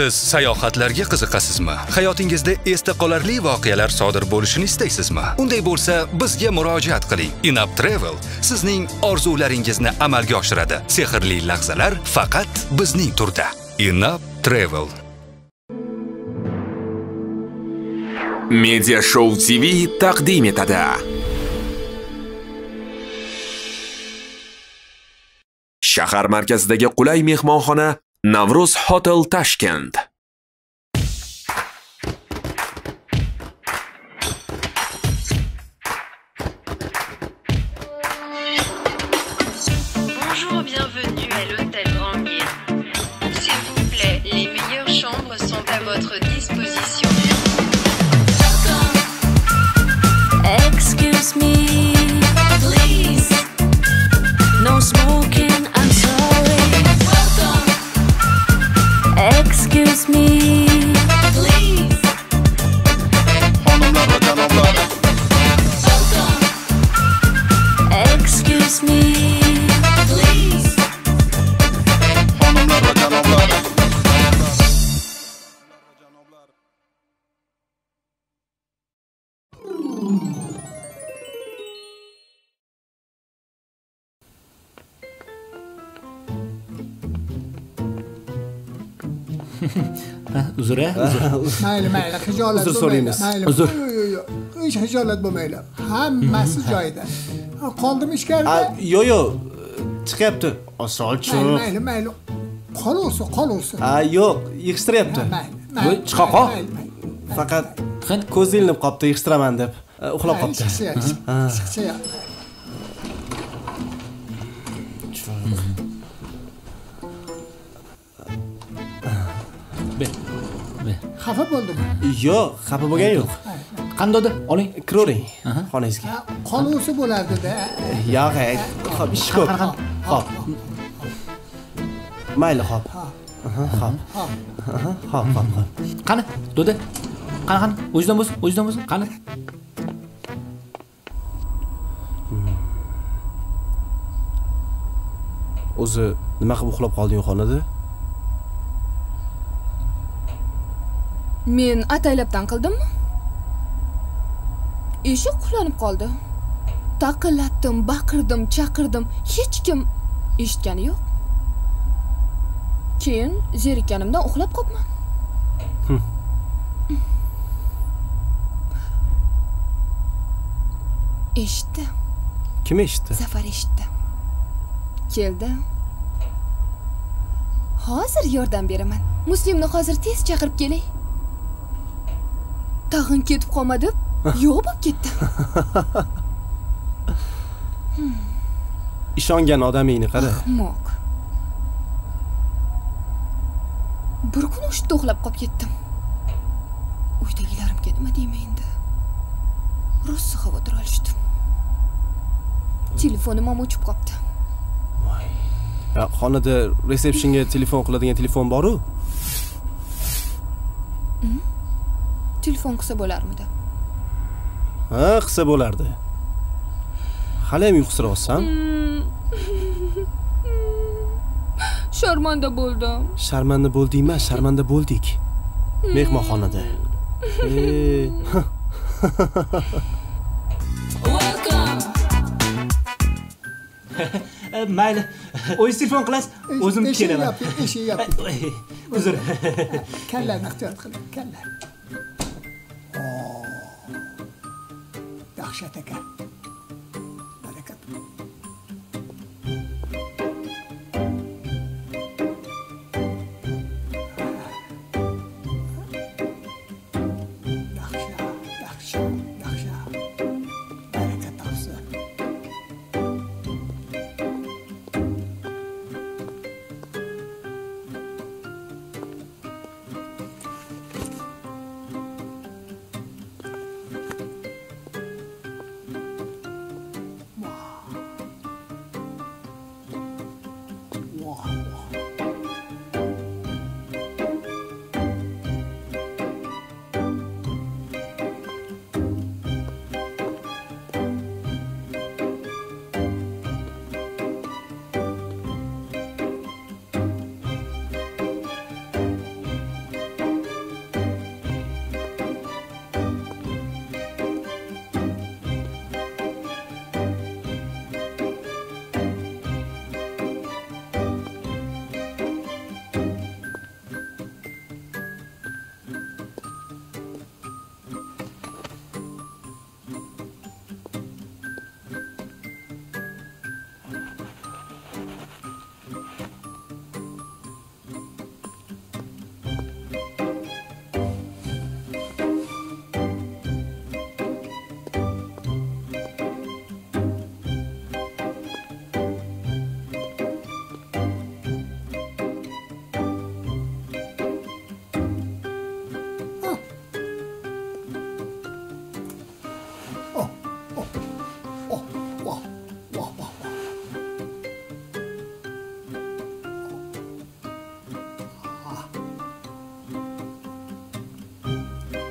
Siz sayohatlarga qiziqasizmi? Hayotingizda esda qolarli voqealar sodir bo'lishini istaysizmi? Unday bo'lsa, bizga murojaat qiling. Inap Travel sizning orzularingizni amalga oshiradi. Sehrli lahzalar faqat bizning turda. Inap Travel Media Show TV taqdim etadi. Shahar markazidagi qulay mehmonxona Навруз Хотел Ташкент. Uzr mayli mayli hijolat Uzr so'raymiz. Uzr. Hech hijolat bo'lmaydi. Hammasi joyida. Ha, qoldimi ichkarida. Yo'q yo'q chiqyapti. Osolchi mayli mayli mayli. Qolaversin qolaversin a yo'q yig'ishtiryapti. Chiqa qol faqat ko'zi ilinib qolibdi yig'ishtiraman deb. Uxlab qolibdi chiqsa ya, chiqsa ya. xafa bo'ldimi yo'q xafa bo'lgani yo'q. Qandoqda? Oling kiravering xonangizga qolaversa bo'lardida yo'q hop ish ko'p. Hop mayli hop Aha, hop Aha, hop hop hop qani do'da? Qani qani? O'zidan bo'lsin o'zidan bo'lsin. Qani? O'zi nima qilib uxlab qolding xonada Men ataylabdan qildimmi? Eshik qullanib qoldi. Taqillatdim, baqirdim, chaqirdim, hech kim eshitgani yo'q. Keyin zerikkanimdan uxlab qolibman. Eshitdi. kim eshitdi Zafar eshitdi. Keldi. Hozir yordam beraman. Muslimni hozir tez chaqirib kelay. Tag'in ketib qolma deb yo'q bo'lib ketdi. ishongan odamingni qara Ahmoq. Bir kun o'shda uxlab qolib ketdim. Uydagilarimga nima deyman endi? Rosa xavotir olishdi. Telefonim ham o'chib qolibdi. Ya, xonada resepshinga telefon qiladigan telefon boru Telefon qilsa bo'larmidi? ha qilsa bo'lardi. Hali ham uyqusirayapsan Sharmanda bo'ldim. sharmanda bo'lding emas sharmanda bo'ldik. Mehmonxonada. Eh, mayli. O'zingiz telefon qilasiz o'zim eshik kelaman. yoping eshik yoping uzr. Kallarni ehtiyot qiling kallar وحشتك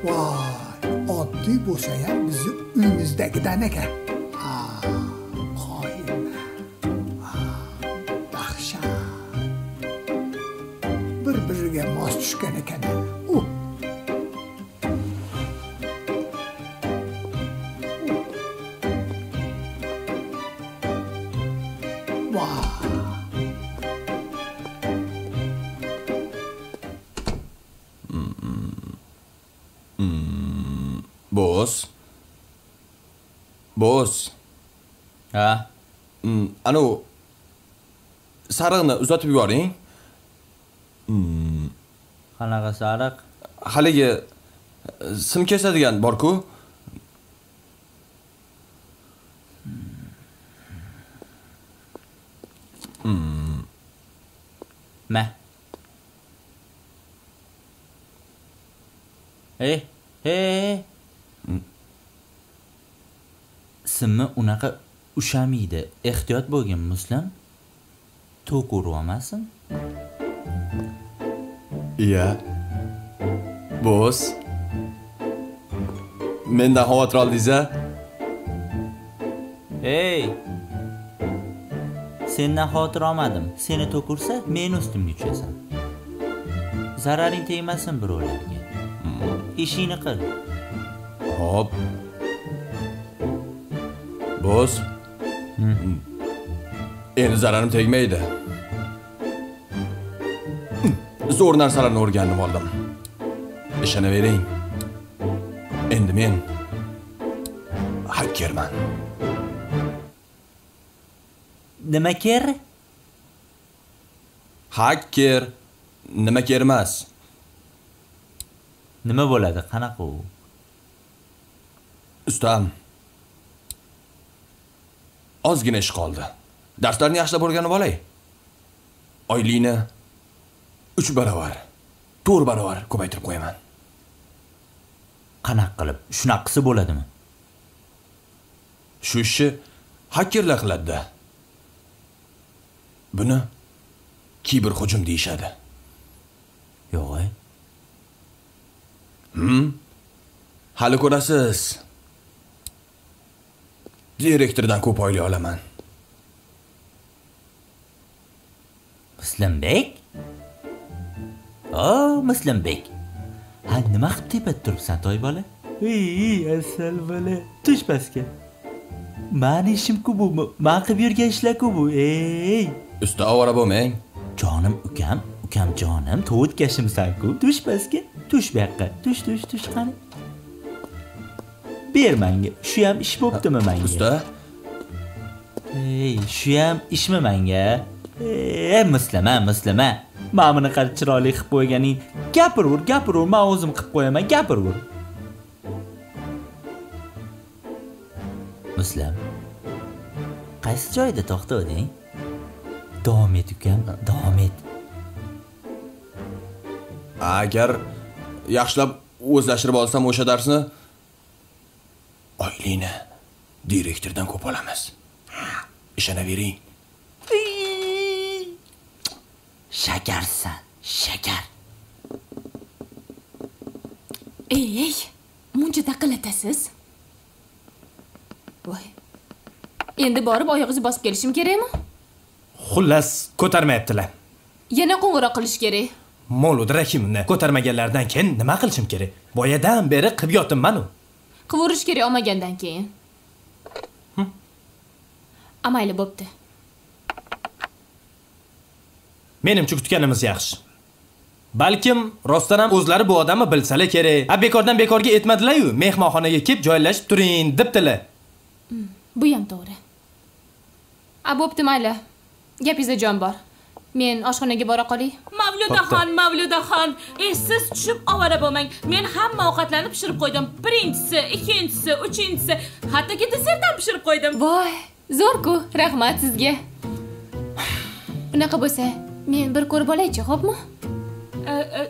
voy oddiy bo'lsa ham bizni uyimizdagidan ekan bo'z bo'z ha? Mm, anavi sariqni uzatib yuboring. Qanaqa sariq? Haligi e, sim kesadigan borku ma ey ey simmi unaqa ushamaydi ehtiyot bo'lgin muslim to'k urib olmasin. Iya. Bo'z. Mendan xavotir oldingiz a ey sendan xavotir olmadim. Seni to'k ursa meni ustimga tushasan. Zararing tegmasin birovlarga ishingni qil. Hop bo'z endi zararim tegmaydi. Zo'r narsalarni o'rganib oldim. Ishonavering endi men hakkerman. Nima ker? Hakker. Nima kerak emas? Nima bo'ladi? Qanaqa u? Ustam ozgina ish qoldi. Darslarni yaxshilab o'rganib olay. Oylikni uch barobar to'rt barobar ko'paytirib qo'yaman. Qanaqa qilib? Shunaqasi bo'ladimi? Shu ishni hakkerlar qiladida. Buni kiber hujum deyishadi. Yo'q ey hali ko'rasiz direktordan ko'p oylik olaman. Muslimbek? O muslimbek. Ha nima qilib tepada turibsan toy bola? Ey asal bola tush pastga. Mani ishim-ku bu man qilib yurgan ishlar-ku bu ey. Usta ovora bo'lmang. Jonim ukam ukam jonim tovutkashimsan-ku tush pastga tush bu yoqqa. Tush tush tush qani ber manga. Shu ham ish bo'ptimi manga? Usta. Ey shu ham ishmi manga? Ey muslima muslima mana buni qara chiroyli qilib qo'yganing. Gapiravur gapiravur man o'zim qilib qo'yaman gapiravur muslim. Qaysi joyda to'xtading davom et ukam davom et. Agar yaxshilab o'zlashtirib olsam o'sha darsni oylikni direktordan ko'p olamiz. Ishonavering shakarsan shakar. Ey muncha taqillatasiz? Voy. Endi borib oyog'ingizni bosib kelishim kerakmi? Xullas ko'tarmayaptilar. Yana qo'ng'iroq qilish kerak. Mavlud rahimni ko'tarmaganlaridan keyin nima qilishim kerak? Boyadan beri qilib yotibmanu qivurish kerak olmagandan keyin. Amayli bo'pti. Menimcha kutganimiz yaxshi. Balkim rostdan ham o'zlari bu odamni bilsalar kerak. A bekordan bekorga aytmadilar-yu mehmonxonaga kelib joylashib turing debdilar. Bu ham to'g'ri. A bo'pti mayli. Gapingizda jon bor men oshxonaga bora qolay mavludaxon mavludaxon esiz tushib ovora bo'lmang. Men hamma ovqatlarni pishirib qo'ydim. Birinchisi ikkinchisi uchinchisi hattoki desert ham pishirib qo'ydim. Voy zo'r-ku rahmat sizga. Unaqa bo'lsa men bir ko'rib olaychi xo'pmi? E, e,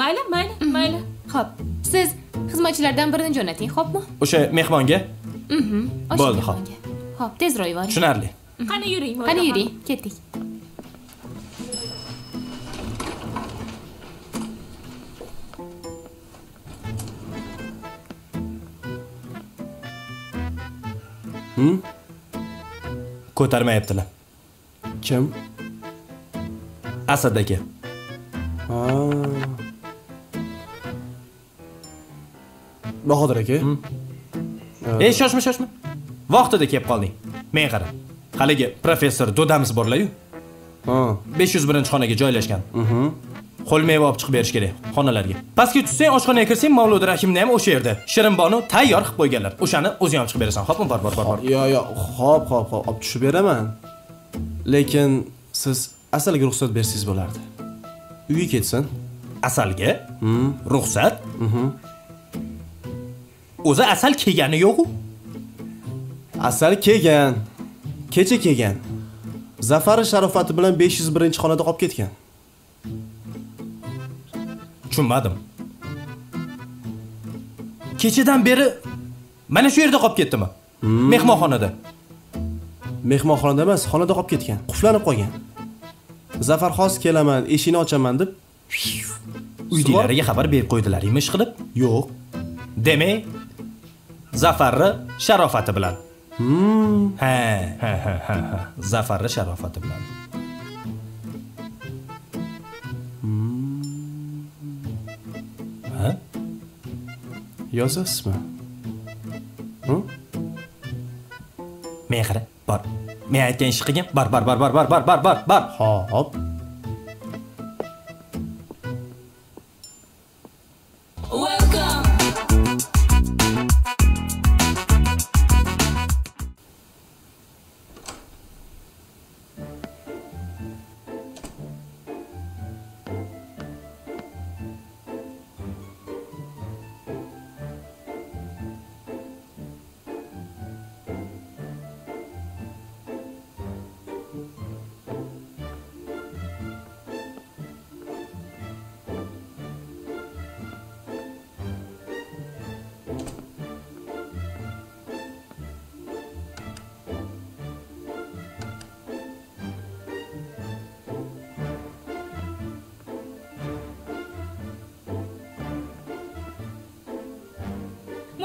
mayli mayli mayli. Xo'p siz xizmatchilardan birini jo'nating xo'pmi? O'sha mehmonga? O'sha Bo'ldi, xo'p. mehmonga. xo'p tezroq yuboring. Tushunarli. Qani yuring qani yuring ketdik ko'tarmayaptilar. Kim? asad aka. Bahodir aka. ey shoshma shoshma. Vaqtida kelib qolding. Men qara. Haligi professor do'damiz borlar-yu Ha. 501 xonaga joylashgan qo'l meva olib chiqib berish kerak xonalarga pastga tushsang oshxonaga kirsang mavlud rahimni ham o'sha yerda shirinbonu tayyor qilib qo'yganlar o'shani o'zing olib chiqib berasan xo'pmi bor bor bor bor Yo, yo, hop, hop, hop, olib tushib beraman. Lekin siz asalga ruxsat bersangiz bo'lardi. Uyga ketsin. asalga ruxsat o'zi asal kelgani yo'q-ku Asal kelgan. Kecha kelgan. Zafari sharofati bilan 501-xonada qolib ketgan. Tushunmadim. Kechadan beri mana shu yerda qolib ketdimi? Mehmonxonada. Mehmonxonada emas, xonada qolib ketgan. Quflanib qolgan. Zafar xos kelaman, eshikni ochaman deb uydilariga xabar berib qo'ydilaringmi ish qilib. Yo'q. demak zafarni sharofati bilan. Ha ha ha ha ha. Zafarni sharofati bilan Yozasizmi? men qara bor men aytgan ishni qilgin bor bor bor bor bor bor bor bor bor Hop.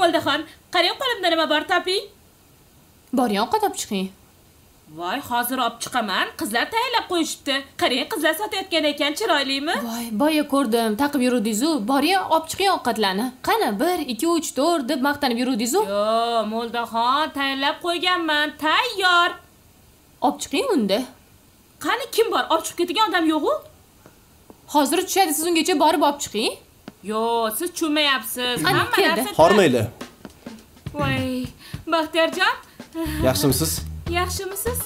Moldaxon qarang qo'limda nima bor toping boring ovqat olib chiqing. Voy hozir olib chiqaman. Qizlar tayyorlab qo'yishibdi. Qarang qizlar sotayotgan ekan chiroylimi? Voy boya ko'rdim. Taqib yuruvdingizu boring olib chiqing ovqatlarni. Qani bir ikki uch to'rt deb maqtanib yuruvdingizu yo moldaxon tayyorlab qo'yganman. Tayyor. Olib chiqing unda. Qani kim bor? Olib chiqib ketadigan odam yo'qu hozir tushadi siz ungacha borib olib chiqing yo siz tushunmayapsiz hamma narsa Hormayli. voy baxtiyorjon Yaxshimisiz? yaxshimisiz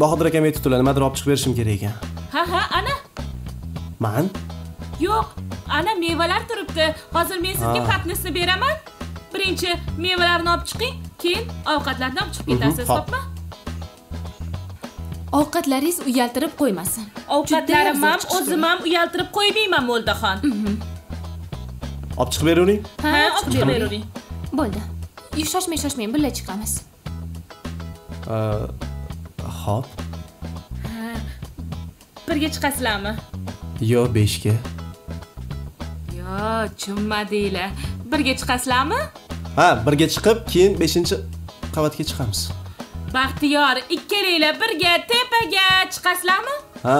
Bahodir akam aytibdilar, nimadir olib chiqib berishim kerak ekan. ha ha ana Man? yo'q ana mevalar turibdi hozir men sizga patnisni beraman birinchi mevalarni olib chiqing keyin ovqatlarni olib chiqib ketasiz hop. Ovqatlaringiz uyaltirib qo'ymasin. Ovqatlarim ham o'zim ham uyaltirib qo'ymayman moldaxon. Olib chiqib beravering. ha olib chiqib beravering bo'ldi. Shoshmang shoshmang birga chiqamiz. Hop. birga chiqasizlarmi? Yo 5 ga. yo tushunmadinglar birga chiqasizlarmi? Ha, birga chiqib, keyin 5-qavatga chiqamiz. Baxtiyor ikkalanglar birga tepaga chiqasizlarmi? Ha.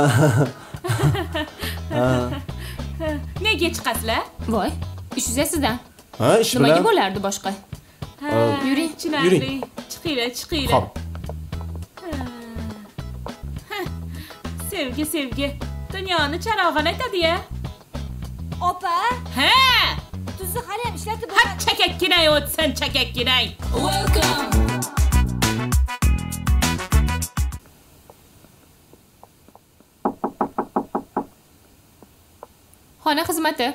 nega chiqasizlar? Voy ish yuzasidan Ha, ish nimaga bilan. bo'lardi boshqa? Ha, yuring, tushunarli chiqinglar chiqinglar. Hop. sevgi sevgi. Dunyoni charog'ini aytadi-ya Opa, ha. Tuzni hali ham ishlatib ha chakakkinay o'tsin chakakkinay xona xizmati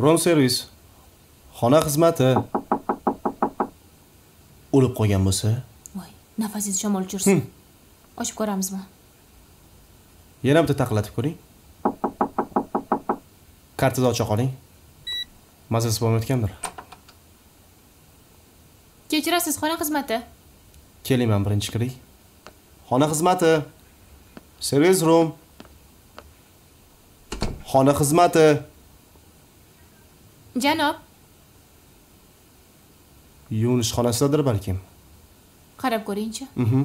Rom servis. Xona xizmati. O'lib qolgan bo'lsa, voy nafasingiz shamol uchirsin ochib ko'ramizmi yana bitta taqillatib ko'ring. Kartada ocha qoling. Mazasi bo'lmayotgandir. kechirasiz xona xizmati Keling, birinchi kiring. Xona xizmati. Servis room. xona xizmati. Janob. Yuvinish xonasidadir balkim. Qarab ko'ringchi. Mhm.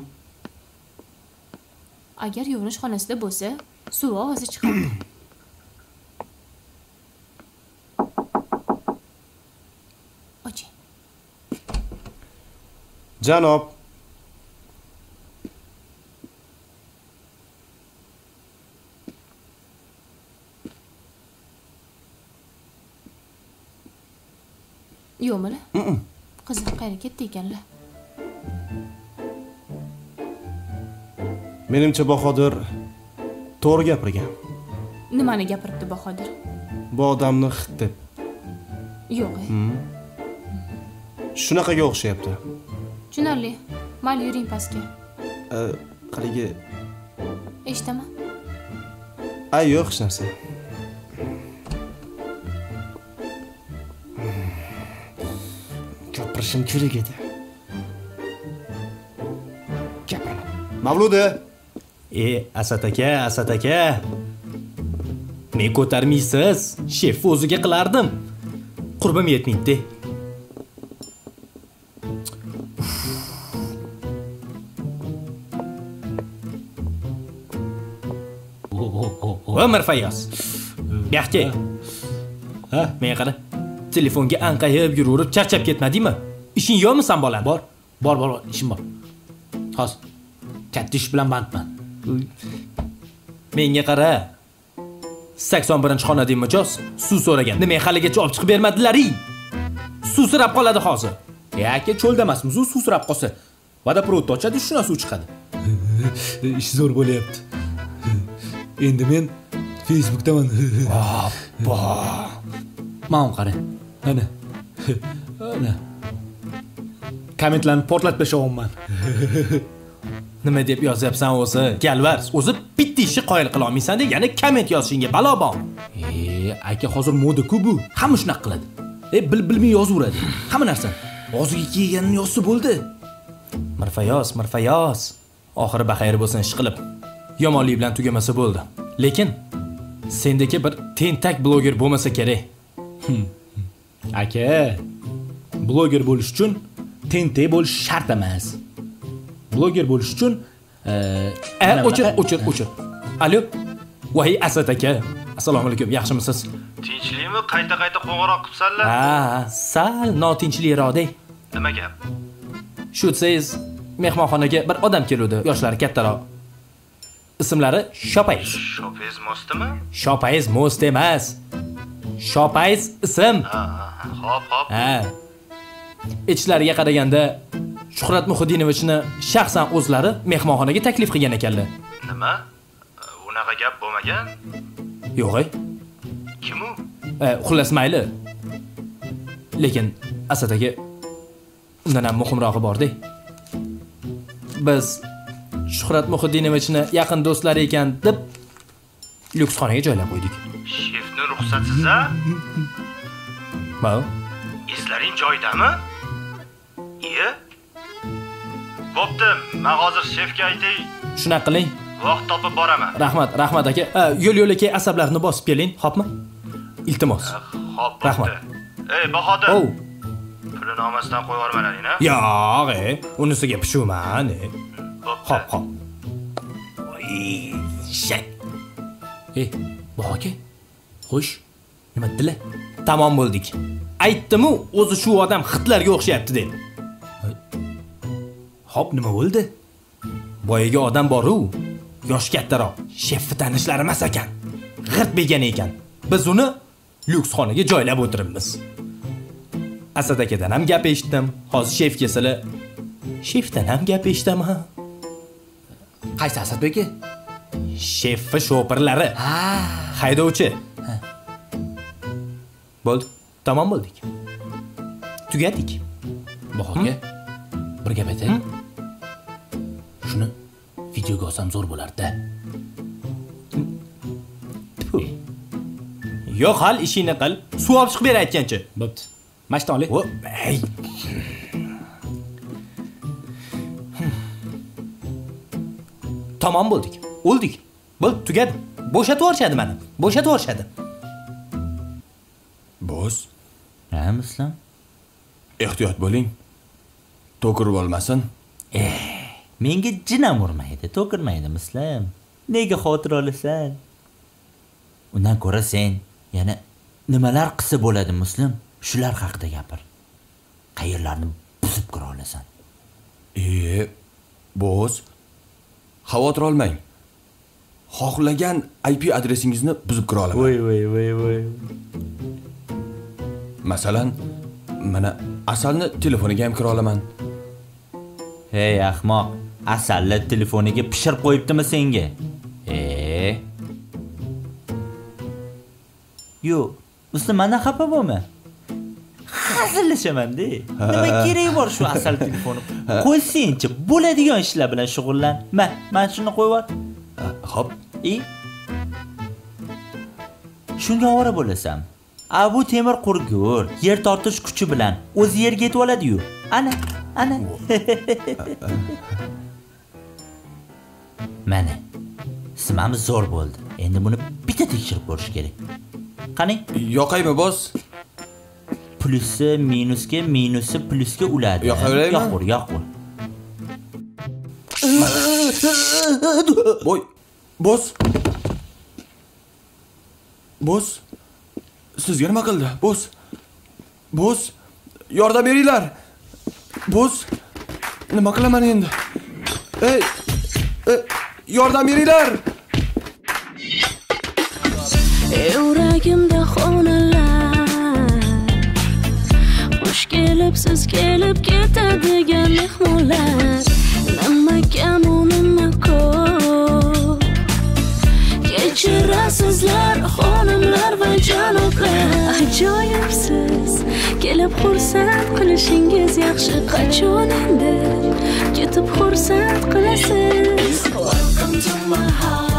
agar yuvinish xonasida bo'lsa suv ovozi chiqadi. Oching. Janob qiziq qayerga ketdi ekanlar. Menimcha bahodir to'g'ri gapirgan. Nimani gapiribdi bahodir? Bu odamni xit deb. Yo'q e. shunaqaga o'xshayapti. Tushunarli. Mayli yuring pastga. Haligi eshitaman. Ay yo'q hech narsa gapirishim kerak edi gapiraman mavluda e asad aka asad aka. Men ko'tarmaysiz. Shefni o'ziga qilardim. Qurbim yetmaydi va mirfayoz buyoqqa ha? Menga qara telefonga anqayib yuraverib charchab ketmadingmi ishing yo'qmi san bolam? Bor bor bor ishim bor. Hozir katta ish bilan bandman. Menga qara. 81 xonadagi mijoz suv so'ragan nima haligacha olib chiqib bermadilaring suv sirab qoladi hozir. E aka cho'lda emasmiz u suv sirab qolsa. Vodoprovodni ochadi shundan suv chiqadi. Ish zo'r bo'lyapti. Endi men facebookdaman. Abba. mana qarang ana. Ana kommentlarni portlatib tashlayapman nima deb yozyapsan o'zi? Galvars o'zi bitta ishni qoyil qila olmaysan deb yana komment yozishingga balo bormi e aka hozir moda-ku bu. Hamma shunaqa qiladi. E bil bilmay yozaveradi hamma narsa. Og'ziga kelganini yozsa bo'ldi. Mirfayoz mirfayoz. Oxiri baxayr bo'lsin ish qilib. Yomonlik bilan tugamasa bo'ldi. Lekin sendagi bir tentak bloger bo'lmasa kerak. Aka bloger bo'lish uchun tentak bo'lish shart emas. Bloger bo'lish uchun e, mana o'chir o'chir o'chir. Alo. Voy asad aka. Assalomu alaykum. Yaxshimisiz? Tinchlikmi? Qayta qayta qo'ng'iroq qilibsanlar ha sal notinchlikroqdek nima gap? Shu desangiz mehmonxonaga bir odam keluvdi. Yoshlari kattaroq. Ismlari shopayz. Shopez mostimi shopayz most emas. Shopayz ism. Hop hop. Ha ichlariga qaraganda shuhrat muhiddinovichni shaxsan o'zlari mehmonxonaga taklif qilgan ekanlar. Nima? Unaqa gap bo'lmagan? Yo'q ey. Kim u? E, xullas mayli. Lekin asad aka undan ham muhimrog'i borda biz shuhrat muhiddinovichni yaqin do'stlari ekan deb lyuks xonaga joylab qo'ydik. Shefni ruxsatsiz a ma eslaring joyidami iye bo'pti man hozir shefga aytay. Shunaqa qiling. Vaqt topib boraman. Rahmat rahmat aka. Yo'l yo'lakay asablarni bosib keling. Hopmi? Iltimos. Hop rahmat. Ey bahodir. Ov pulini olmasdan qo'yib yubormalaring a yo'q e. Unisiga pishuman e. Hop hop. Shak. Ey bog' aka xo'sh nima dedilar tamom bo'ldik. Aytdimu o'zi shu odam xitlarga o'xshayapti deb hop nima bo'ldi? Boyagi odam boru. Yoshi kattaroq. Shefni tanishlari emas ekan. G'irt begani ekan. Biz uni lyuks xonaga joylab o'tiribmiz. Asad akadan ham gap eshitdim. Hozir shef kelsalar shefdan ham gap eshitaman qaysi asadbek aka shefni sho'pirlari. Haydovchi. Bo'ldi. Tamom bo'ldik. Tugadik. Aka bir gap aytay. Shuni videoga olsam zo'r bo'lardi. Yo'q hal ishingni qil. Suv olib chiqib ber aytgancha bo'pti mashina oling ey tamom bo'ldik. O'ldik. Bo'ldi tugadi. Bo'shatib yuborishadi mani. Bo'shatib yuborishadi. Boz, ha muslim ehtiyot bo'ling. To'kirib olmasin. Menga jinam urmaydi to'kirmaydi muslim. Nega xotir olasan undan ko'ra sen yana nimalar qilsa bo'ladi muslim? Shular haqida gapir. Qayerlarni buzib kira olasan? E, boz, xavotir olmang. Xohlagan IP adresingizni buzib kira olaman. voy voy voy voy. Masalan, mana asalni telefoniga ham kira olaman. Hey ahmoq asalni telefoniga pishirib qo'yibdimi senga? E? Yo'q muslim mandan xafa bo'lma. Hazillashamanda. Nima keragi bor shu asal telefoni? Qo'y senchi bo'ladigan ishlar bilan shug'ullan. Ma mana shuni qo'yib yubor Xo'p, и shunga ovora bo'lasan a bu temir qurgur yer tortish kuchi bilan o'zi yerga yetib oladi-yu. Ana ana mana simamiz zo'r bo'ldi endi buni bitta tekshirib ko'rish kerak qani yoqaymi boz? plyusi minusga minusi plyusga uladi Yoqaveraymi? yoqur yoqur Voy, boz. Boz. Sizga nima qildi? Boz. Boz. Yordam beringlar. Boz. Nima qilaman endi? Ey! Yordam beringlar. E, yuragimda xonalar xush kelibsiz kelib ketadigan mehmonlar kelib xursand qilishingiz yaxshi. Qachon endi ketib xursand qilasiz? welcome to my heart